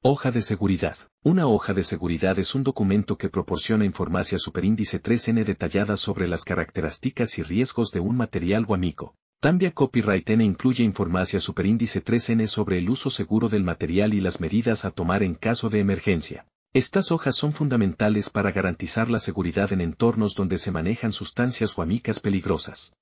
Hoja de seguridad. Una hoja de seguridad es un documento que proporciona información superíndice 3N detallada sobre las características y riesgos de un material o amigo. Tambia Copyright N incluye información superíndice 3N sobre el uso seguro del material y las medidas a tomar en caso de emergencia. Estas hojas son fundamentales para garantizar la seguridad en entornos donde se manejan sustancias o amicas peligrosas.